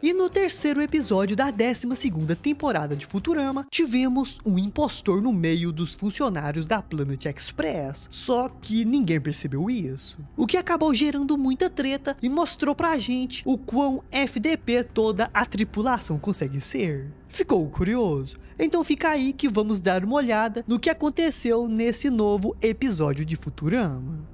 E no terceiro episódio da 12ª temporada de Futurama, tivemos um impostor no meio dos funcionários da Planet Express, só que ninguém percebeu isso. O que acabou gerando muita treta e mostrou pra gente o quão FDP toda a tripulação consegue ser. Ficou curioso? Então fica aí que vamos dar uma olhada no que aconteceu nesse novo episódio de Futurama.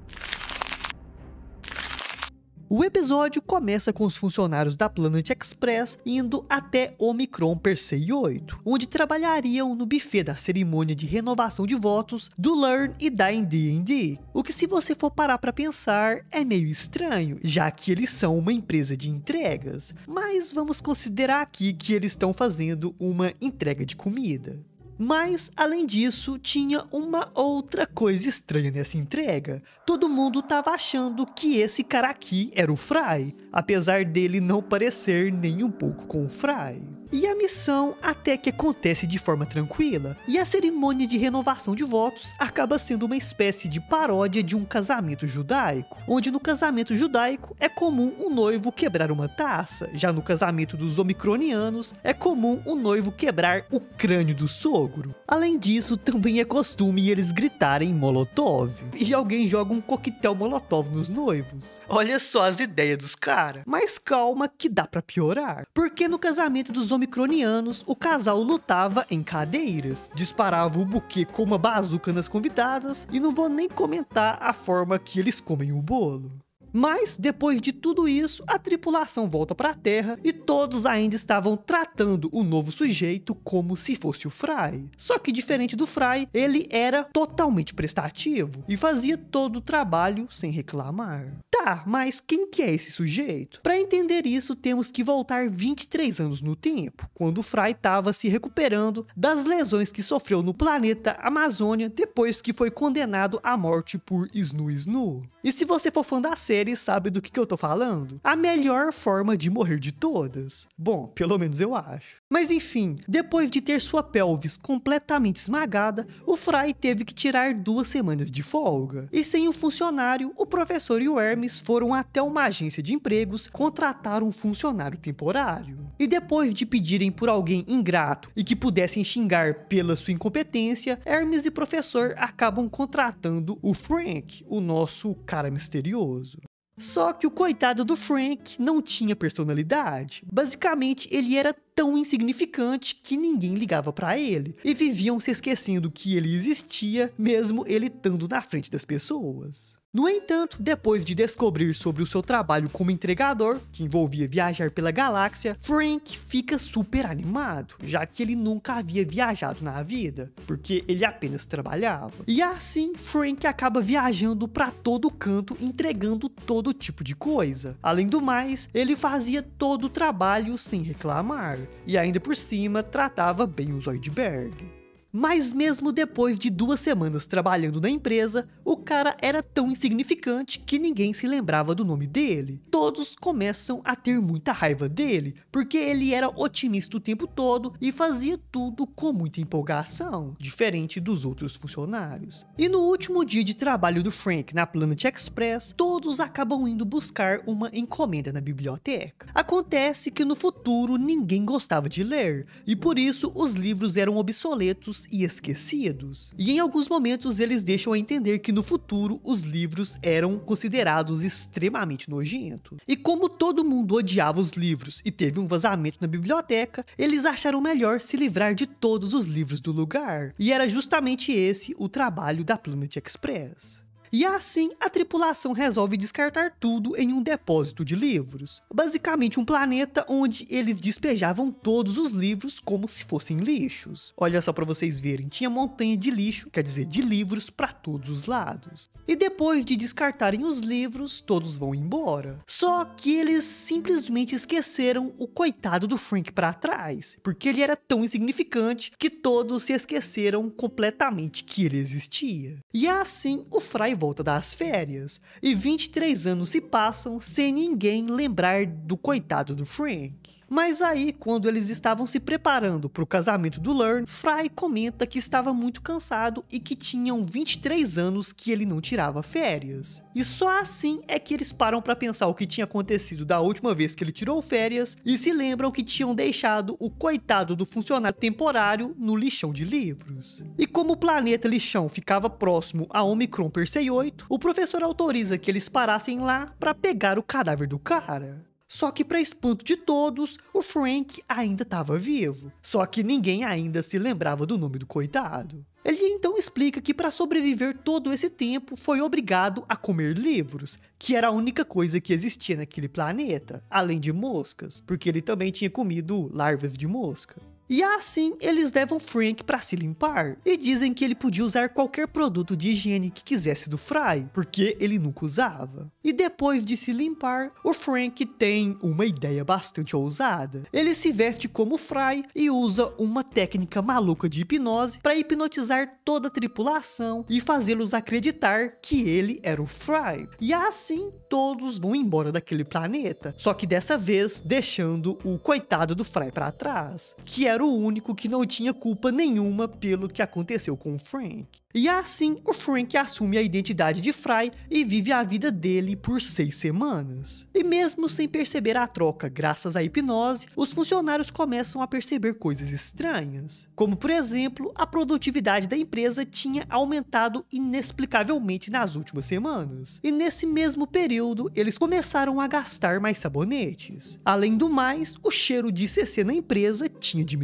O episódio começa com os funcionários da Planet Express indo até Omicron Persei 8, onde trabalhariam no buffet da cerimônia de renovação de votos do Learn e da D&D. O que se você for parar para pensar é meio estranho, já que eles são uma empresa de entregas, mas vamos considerar aqui que eles estão fazendo uma entrega de comida. Mas, além disso, tinha uma outra coisa estranha nessa entrega. Todo mundo estava achando que esse cara aqui era o Fry, apesar dele não parecer nem um pouco com o Fry. E a missão até que acontece de forma tranquila, e a cerimônia de renovação de votos acaba sendo uma espécie de paródia de um casamento judaico, onde no casamento judaico é comum o noivo quebrar uma taça, já no casamento dos omicronianos é comum o noivo quebrar o crânio do sogro. Além disso, também é costume eles gritarem molotov, e alguém joga um coquetel molotov nos noivos. Olha só as ideias dos caras. Mas calma que dá para piorar, porque no casamento dos omicronianos micronianos, o casal lutava em cadeiras, disparava o buquê com uma bazuca nas convidadas e não vou nem comentar a forma que eles comem o bolo. Mas, depois de tudo isso, a tripulação volta para a Terra e todos ainda estavam tratando o novo sujeito como se fosse o Fry. Só que, diferente do Fry, ele era totalmente prestativo e fazia todo o trabalho sem reclamar. Tá, mas quem que é esse sujeito? Para entender isso, temos que voltar 23 anos no tempo, quando o Fry estava se recuperando das lesões que sofreu no planeta Amazônia depois que foi condenado à morte por Snu Snu. E se você for fã da série, sabe do que, que eu tô falando? A melhor forma de morrer de todas. Bom, pelo menos eu acho. Mas enfim, depois de ter sua pelvis completamente esmagada, o Fry teve que tirar duas semanas de folga. E sem o funcionário, o professor e o Hermes foram até uma agência de empregos contratar um funcionário temporário. E depois de pedirem por alguém ingrato e que pudessem xingar pela sua incompetência, Hermes e professor acabam contratando o Frank, o nosso cara misterioso. Só que o coitado do Frank não tinha personalidade. Basicamente, ele era tão insignificante que ninguém ligava para ele e viviam se esquecendo que ele existia, mesmo ele estando na frente das pessoas. No entanto, depois de descobrir sobre o seu trabalho como entregador, que envolvia viajar pela galáxia, Frank fica super animado, já que ele nunca havia viajado na vida, porque ele apenas trabalhava. E assim, Frank acaba viajando para todo canto, entregando todo tipo de coisa. Além do mais, ele fazia todo o trabalho sem reclamar, e ainda por cima tratava bem o Zoidberg. Mas mesmo depois de duas semanas trabalhando na empresa, o cara era tão insignificante que ninguém se lembrava do nome dele. Todos começam a ter muita raiva dele, porque ele era otimista o tempo todo e fazia tudo com muita empolgação, diferente dos outros funcionários. E no último dia de trabalho do Frank na Planet Express, todos acabam indo buscar uma encomenda na biblioteca. Acontece que no futuro ninguém gostava de ler, e por isso os livros eram obsoletos e esquecidos. E em alguns momentos eles deixam a entender que no futuro os livros eram considerados extremamente nojentos. E como todo mundo odiava os livros e teve um vazamento na biblioteca, eles acharam melhor se livrar de todos os livros do lugar. E era justamente esse o trabalho da Planet Express. E assim, a tripulação resolve descartar tudo em um depósito de livros. Basicamente um planeta onde eles despejavam todos os livros como se fossem lixos. Olha só para vocês verem, tinha montanha de lixo, quer dizer, de livros para todos os lados. E depois de descartarem os livros, todos vão embora. Só que eles simplesmente esqueceram o coitado do Frank para trás, porque ele era tão insignificante que todos se esqueceram completamente que ele existia. E assim, o Fry volta das férias, e 23 anos se passam sem ninguém lembrar do coitado do Frank. Mas aí, quando eles estavam se preparando para o casamento do Learn, Fry comenta que estava muito cansado e que tinham 23 anos que ele não tirava férias. E só assim é que eles param para pensar o que tinha acontecido da última vez que ele tirou férias e se lembram que tinham deixado o coitado do funcionário temporário no lixão de livros. E como o planeta lixão ficava próximo a Omicron Persei 8, o professor autoriza que eles parassem lá para pegar o cadáver do cara. Só que para espanto de todos, o Frank ainda estava vivo. Só que ninguém ainda se lembrava do nome do coitado. Ele então explica que para sobreviver todo esse tempo foi obrigado a comer livros, que era a única coisa que existia naquele planeta, além de moscas, porque ele também tinha comido larvas de mosca. E assim eles levam Frank para se limpar e dizem que ele podia usar qualquer produto de higiene que quisesse do Fry, porque ele nunca usava. E depois de se limpar, o Frank tem uma ideia bastante ousada. Ele se veste como Fry e usa uma técnica maluca de hipnose para hipnotizar toda a tripulação e fazê-los acreditar que ele era o Fry. E assim todos vão embora daquele planeta, só que dessa vez deixando o coitado do Fry para trás, que é era o único que não tinha culpa nenhuma pelo que aconteceu com o Frank. E assim, o Frank assume a identidade de Fry e vive a vida dele por seis semanas. E mesmo sem perceber a troca graças à hipnose, os funcionários começam a perceber coisas estranhas. Como por exemplo, a produtividade da empresa tinha aumentado inexplicavelmente nas últimas semanas. E nesse mesmo período, eles começaram a gastar mais sabonetes. Além do mais, o cheiro de CC na empresa tinha diminuído.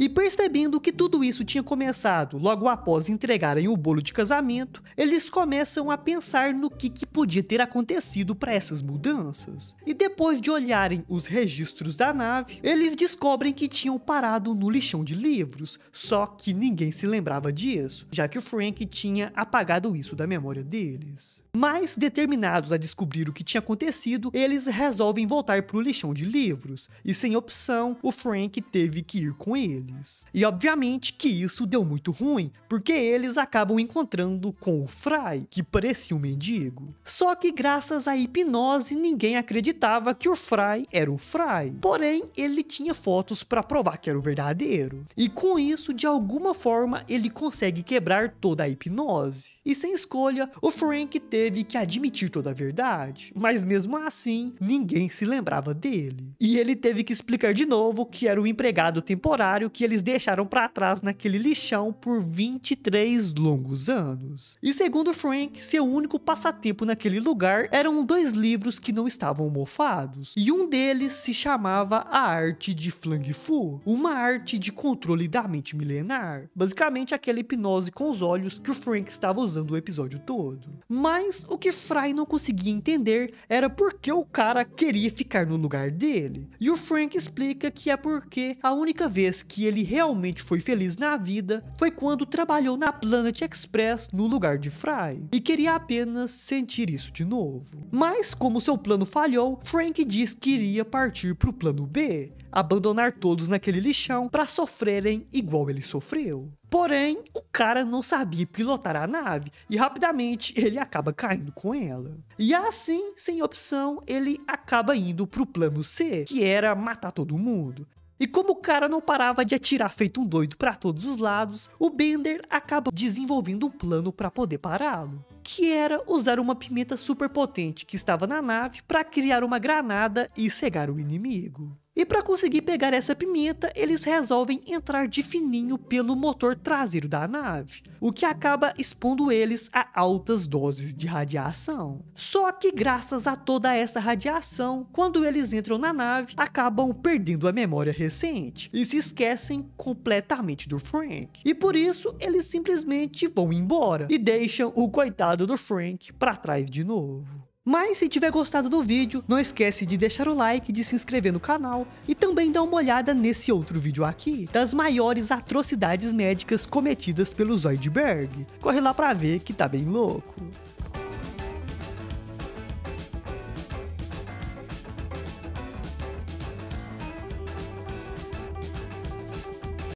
E percebendo que tudo isso tinha começado logo após entregarem o bolo de casamento, eles começam a pensar no que, que podia ter acontecido para essas mudanças. E depois de olharem os registros da nave, eles descobrem que tinham parado no lixão de livros, só que ninguém se lembrava disso, já que o Frank tinha apagado isso da memória deles. Mais determinados a descobrir o que tinha acontecido, eles resolvem voltar para o lixão de livros, e sem opção, o Frank teve que ir com eles. E obviamente que isso deu muito ruim, porque eles acabam encontrando com o Fry, que parecia um mendigo. Só que graças à hipnose, ninguém acreditava que o Fry era o Fry. Porém, ele tinha fotos para provar que era o verdadeiro. E com isso, de alguma forma, ele consegue quebrar toda a hipnose. E sem escolha, o Frank teve teve que admitir toda a verdade, mas mesmo assim, ninguém se lembrava dele. E ele teve que explicar de novo que era o empregado temporário que eles deixaram para trás naquele lixão por 23 longos anos. E segundo Frank, seu único passatempo naquele lugar eram dois livros que não estavam mofados, e um deles se chamava A Arte de Flang Fu, uma arte de controle da mente milenar, basicamente aquela hipnose com os olhos que o Frank estava usando o episódio todo. Mas mas o que Fry não conseguia entender era por que o cara queria ficar no lugar dele. E o Frank explica que é porque a única vez que ele realmente foi feliz na vida foi quando trabalhou na Planet Express no lugar de Fry. E queria apenas sentir isso de novo. Mas como seu plano falhou, Frank diz que iria partir para o plano B, abandonar todos naquele lixão para sofrerem igual ele sofreu. Porém, o cara não sabia pilotar a nave e rapidamente ele acaba caindo com ela. E assim, sem opção, ele acaba indo pro plano C, que era matar todo mundo. E como o cara não parava de atirar feito um doido para todos os lados, o Bender acaba desenvolvendo um plano para poder pará-lo, que era usar uma pimenta super potente que estava na nave para criar uma granada e cegar o inimigo. E para conseguir pegar essa pimenta, eles resolvem entrar de fininho pelo motor traseiro da nave, o que acaba expondo eles a altas doses de radiação. Só que graças a toda essa radiação, quando eles entram na nave, acabam perdendo a memória recente e se esquecem completamente do Frank. E por isso, eles simplesmente vão embora e deixam o coitado do Frank para trás de novo. Mas se tiver gostado do vídeo, não esquece de deixar o like, de se inscrever no canal e também dar uma olhada nesse outro vídeo aqui, das maiores atrocidades médicas cometidas pelo Zoidberg. Corre lá pra ver que tá bem louco.